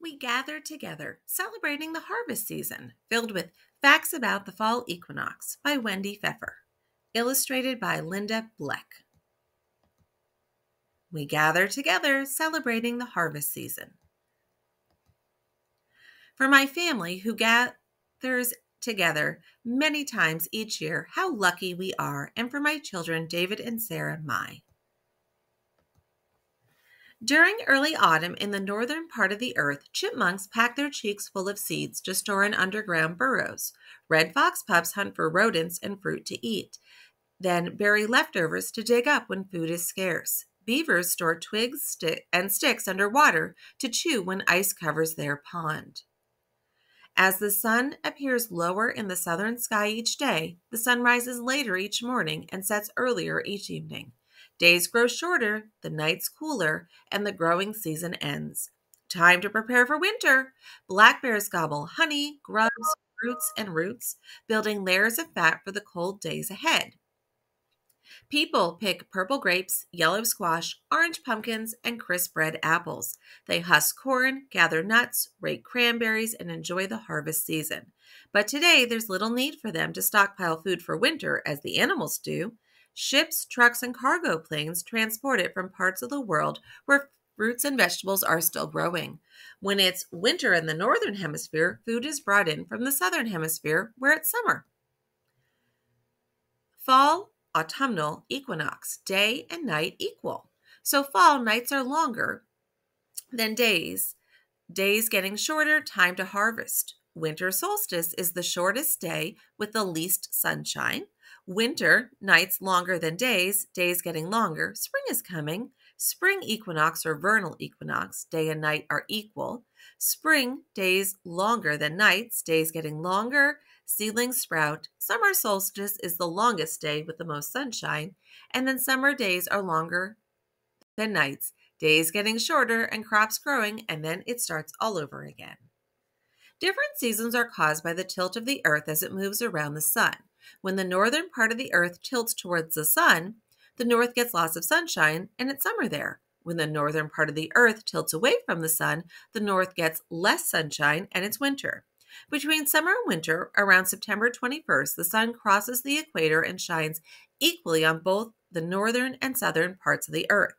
we gather together celebrating the harvest season, filled with facts about the fall equinox by Wendy Pfeffer, illustrated by Linda Bleck. We gather together celebrating the harvest season. For my family who gathers together many times each year, how lucky we are, and for my children, David and Sarah Mai. During early autumn in the northern part of the earth, chipmunks pack their cheeks full of seeds to store in underground burrows. Red fox pups hunt for rodents and fruit to eat, then bury leftovers to dig up when food is scarce. Beavers store twigs and sticks under water to chew when ice covers their pond. As the sun appears lower in the southern sky each day, the sun rises later each morning and sets earlier each evening. Days grow shorter, the nights cooler, and the growing season ends. Time to prepare for winter. Black bears gobble honey, grubs, fruits, and roots, building layers of fat for the cold days ahead. People pick purple grapes, yellow squash, orange pumpkins, and crisp red apples. They husk corn, gather nuts, rake cranberries, and enjoy the harvest season. But today, there's little need for them to stockpile food for winter as the animals do. Ships, trucks, and cargo planes transport it from parts of the world where fruits and vegetables are still growing. When it's winter in the northern hemisphere, food is brought in from the southern hemisphere where it's summer. Fall, autumnal equinox, day and night equal. So fall nights are longer than days, days getting shorter, time to harvest. Winter solstice is the shortest day with the least sunshine. Winter, nights longer than days, days getting longer. Spring is coming. Spring equinox or vernal equinox, day and night are equal. Spring, days longer than nights, days getting longer. Seedlings sprout. Summer solstice is the longest day with the most sunshine. And then summer days are longer than nights, days getting shorter and crops growing, and then it starts all over again. Different seasons are caused by the tilt of the earth as it moves around the sun. When the northern part of the earth tilts towards the sun, the north gets lots of sunshine and it's summer there. When the northern part of the earth tilts away from the sun, the north gets less sunshine and it's winter. Between summer and winter, around September 21st, the sun crosses the equator and shines equally on both the northern and southern parts of the earth.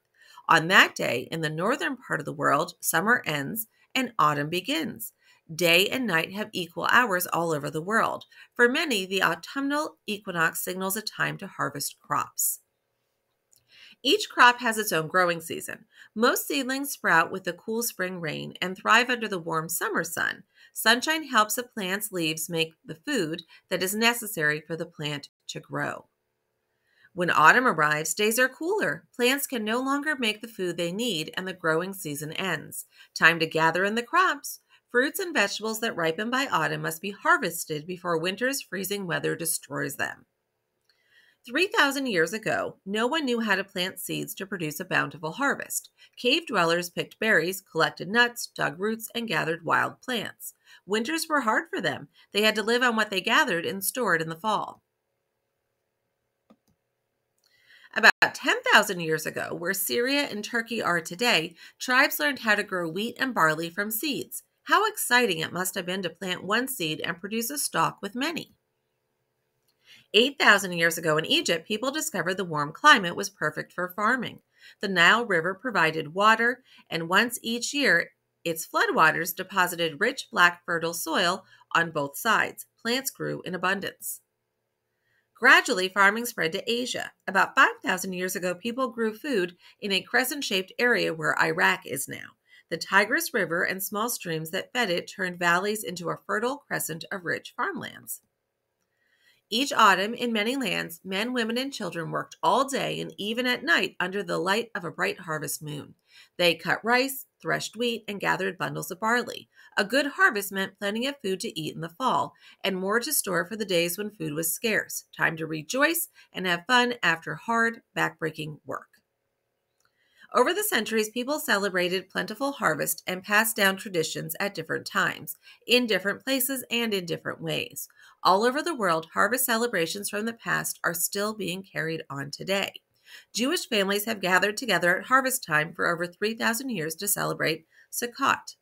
On that day, in the northern part of the world, summer ends and autumn begins. Day and night have equal hours all over the world. For many, the autumnal equinox signals a time to harvest crops. Each crop has its own growing season. Most seedlings sprout with the cool spring rain and thrive under the warm summer sun. Sunshine helps a plant's leaves make the food that is necessary for the plant to grow. When autumn arrives, days are cooler. Plants can no longer make the food they need, and the growing season ends. Time to gather in the crops. Fruits and vegetables that ripen by autumn must be harvested before winter's freezing weather destroys them. 3,000 years ago, no one knew how to plant seeds to produce a bountiful harvest. Cave dwellers picked berries, collected nuts, dug roots, and gathered wild plants. Winters were hard for them. They had to live on what they gathered and stored in the fall. About 10,000 years ago, where Syria and Turkey are today, tribes learned how to grow wheat and barley from seeds. How exciting it must have been to plant one seed and produce a stalk with many. 8,000 years ago in Egypt, people discovered the warm climate was perfect for farming. The Nile River provided water, and once each year, its floodwaters deposited rich black fertile soil on both sides. Plants grew in abundance. Gradually, farming spread to Asia. About 5,000 years ago, people grew food in a crescent shaped area where Iraq is now. The Tigris River and small streams that fed it turned valleys into a fertile crescent of rich farmlands. Each autumn, in many lands, men, women, and children worked all day and even at night under the light of a bright harvest moon. They cut rice, threshed wheat, and gathered bundles of barley. A good harvest meant plenty of food to eat in the fall, and more to store for the days when food was scarce. Time to rejoice and have fun after hard, backbreaking work. Over the centuries, people celebrated plentiful harvest and passed down traditions at different times, in different places, and in different ways. All over the world, harvest celebrations from the past are still being carried on today. Jewish families have gathered together at harvest time for over 3,000 years to celebrate Sukkot.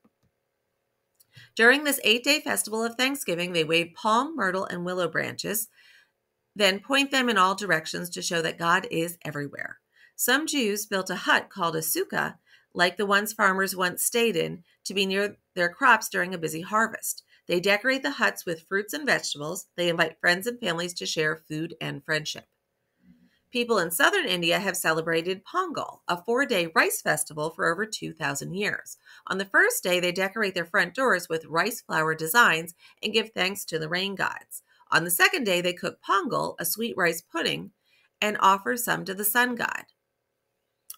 During this eight day festival of Thanksgiving, they wave palm, myrtle, and willow branches, then point them in all directions to show that God is everywhere. Some Jews built a hut called a sukkah, like the ones farmers once stayed in, to be near their crops during a busy harvest. They decorate the huts with fruits and vegetables. They invite friends and families to share food and friendship. People in southern India have celebrated Pongal, a four day rice festival for over 2,000 years. On the first day, they decorate their front doors with rice flour designs and give thanks to the rain gods. On the second day, they cook Pongal, a sweet rice pudding, and offer some to the sun god.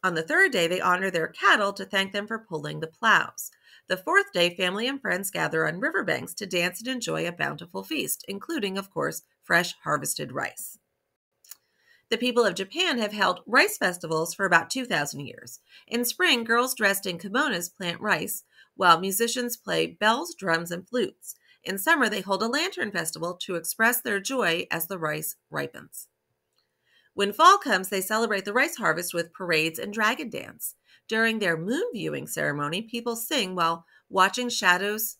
On the third day, they honor their cattle to thank them for pulling the plows. The fourth day, family and friends gather on riverbanks to dance and enjoy a bountiful feast, including, of course, fresh harvested rice. The people of Japan have held rice festivals for about 2,000 years. In spring, girls dressed in kimonos plant rice, while musicians play bells, drums, and flutes. In summer, they hold a lantern festival to express their joy as the rice ripens. When fall comes, they celebrate the rice harvest with parades and dragon dance. During their moon viewing ceremony, people sing while watching shadows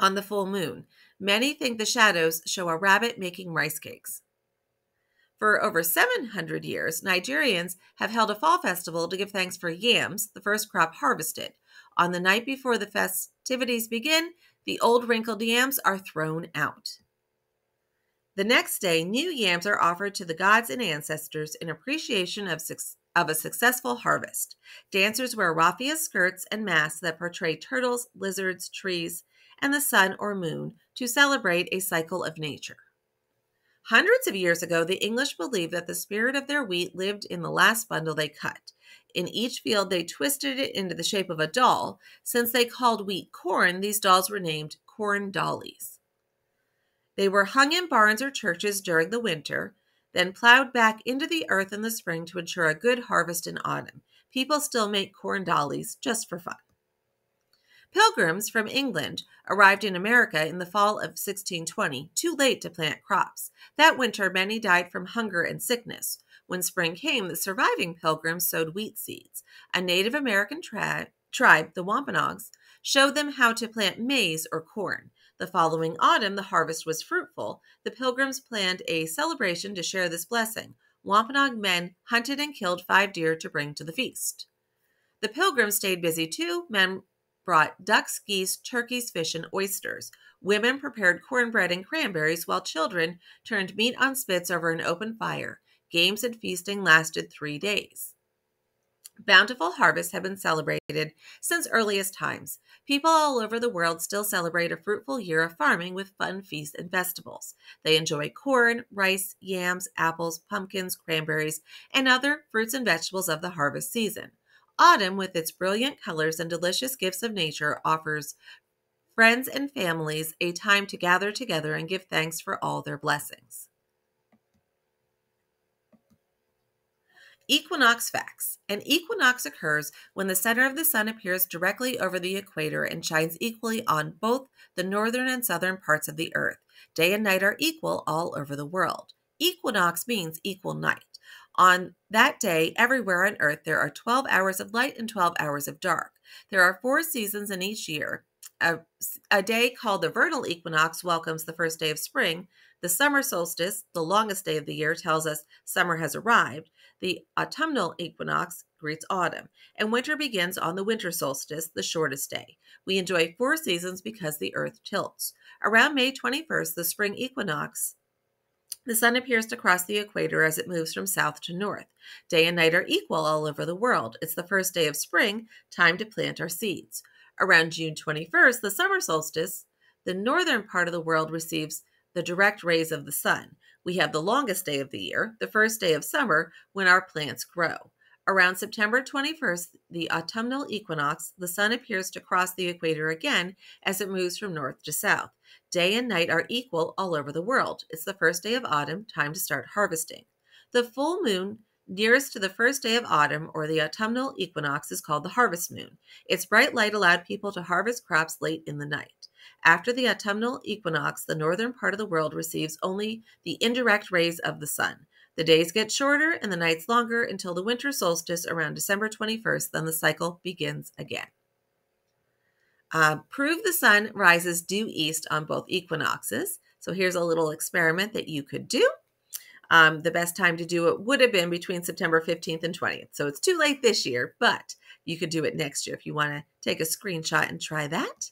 on the full moon. Many think the shadows show a rabbit making rice cakes. For over 700 years, Nigerians have held a fall festival to give thanks for yams, the first crop harvested. On the night before the festivities begin, the old wrinkled yams are thrown out. The next day, new yams are offered to the gods and ancestors in appreciation of, of a successful harvest. Dancers wear raffia skirts and masks that portray turtles, lizards, trees, and the sun or moon to celebrate a cycle of nature. Hundreds of years ago, the English believed that the spirit of their wheat lived in the last bundle they cut. In each field, they twisted it into the shape of a doll. Since they called wheat corn, these dolls were named corn dollies. They were hung in barns or churches during the winter, then plowed back into the earth in the spring to ensure a good harvest in autumn. People still make corn dollies just for fun. Pilgrims from England arrived in America in the fall of 1620, too late to plant crops. That winter, many died from hunger and sickness. When spring came, the surviving pilgrims sowed wheat seeds. A Native American tri- tribe, the Wampanoags, showed them how to plant maize or corn. The following autumn, the harvest was fruitful. The pilgrims planned a celebration to share this blessing. Wampanoag men hunted and killed five deer to bring to the feast. The pilgrims stayed busy too. Men brought ducks, geese, turkeys, fish, and oysters. Women prepared cornbread and cranberries, while children turned meat on spits over an open fire. Games and feasting lasted three days. Bountiful harvests have been celebrated since earliest times. People all over the world still celebrate a fruitful year of farming with fun feasts and festivals. They enjoy corn, rice, yams, apples, pumpkins, cranberries, and other fruits and vegetables of the harvest season. Autumn, with its brilliant colors and delicious gifts of nature, offers friends and families a time to gather together and give thanks for all their blessings. Equinox facts. An equinox occurs when the center of the sun appears directly over the equator and shines equally on both the northern and southern parts of the earth. Day and night are equal all over the world. Equinox means equal night. On that day, everywhere on earth, there are 12 hours of light and 12 hours of dark. There are four seasons in each year. A, a day called the vernal equinox welcomes the first day of spring. The summer solstice, the longest day of the year, tells us summer has arrived. The autumnal equinox greets autumn, and winter begins on the winter solstice, the shortest day. We enjoy four seasons because the earth tilts. Around May 21st, the spring equinox, the sun appears to cross the equator as it moves from south to north. Day and night are equal all over the world. It's the first day of spring, time to plant our seeds. Around June 21st, the summer solstice, the northern part of the world receives the direct rays of the sun. We have the longest day of the year, the first day of summer, when our plants grow. Around September 21st, the autumnal equinox, the sun appears to cross the equator again as it moves from north to south. Day and night are equal all over the world. It's the first day of autumn, time to start harvesting. The full moon nearest to the first day of autumn or the autumnal equinox is called the harvest moon. Its bright light allowed people to harvest crops late in the night. After the autumnal equinox, the northern part of the world receives only the indirect rays of the sun. The days get shorter and the nights longer until the winter solstice around December 21st, then the cycle begins again. Uh, prove the sun rises due east on both equinoxes. So here's a little experiment that you could do. Um, the best time to do it would have been between September 15th and 20th. So it's too late this year, but you could do it next year if you want to take a screenshot and try that.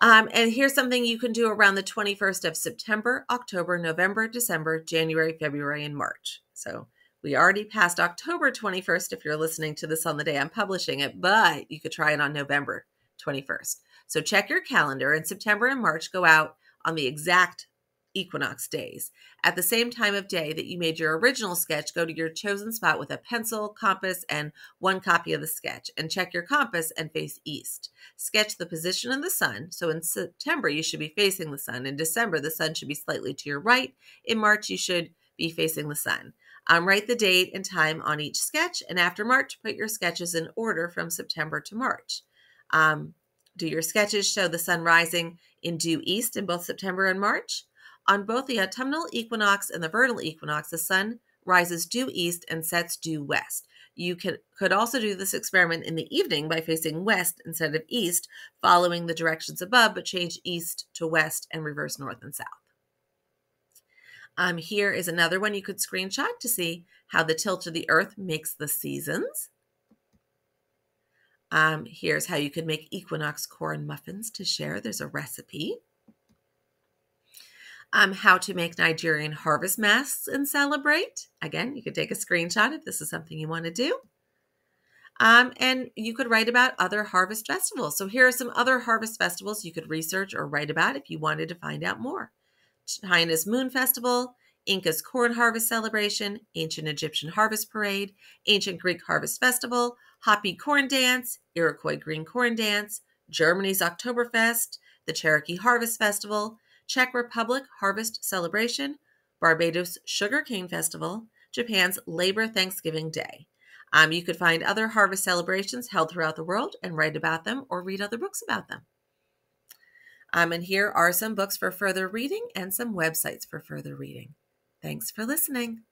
Um, and here's something you can do around the 21st of September, October, November, December, January, February, and March. So we already passed October 21st if you're listening to this on the day I'm publishing it, but you could try it on November 21st. So check your calendar in September and March go out on the exact equinox days. At the same time of day that you made your original sketch, go to your chosen spot with a pencil, compass, and one copy of the sketch, and check your compass and face east. Sketch the position of the sun. So in September, you should be facing the sun. In December, the sun should be slightly to your right. In March, you should be facing the sun. Um, write the date and time on each sketch, and after March, put your sketches in order from September to March. Um, do your sketches show the sun rising in due east in both September and March? On both the autumnal equinox and the vernal equinox, the sun rises due east and sets due west. You can, could also do this experiment in the evening by facing west instead of east, following the directions above, but change east to west and reverse north and south. Um, here is another one you could screenshot to see how the tilt of the earth makes the seasons. Um, here's how you could make equinox corn muffins to share. There's a recipe um, how to make Nigerian harvest masks and celebrate. Again, you could take a screenshot if this is something you want to do. Um, and you could write about other harvest festivals. So here are some other harvest festivals you could research or write about if you wanted to find out more. China's Moon Festival, Inca's Corn Harvest Celebration, Ancient Egyptian Harvest Parade, Ancient Greek Harvest Festival, Hopi Corn Dance, Iroquois Green Corn Dance, Germany's Oktoberfest, the Cherokee Harvest Festival, Czech Republic Harvest Celebration, Barbados Sugarcane Festival, Japan's Labor Thanksgiving Day. Um, you could find other harvest celebrations held throughout the world and write about them or read other books about them. Um, and here are some books for further reading and some websites for further reading. Thanks for listening.